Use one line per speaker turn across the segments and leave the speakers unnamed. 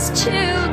as children.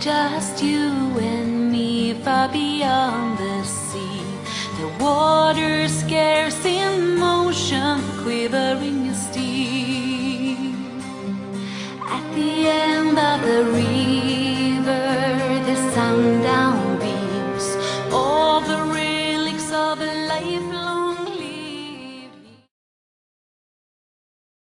just you and me far
beyond the sea. The water scarce in motion, quivering and still. At the end of the river, the sun.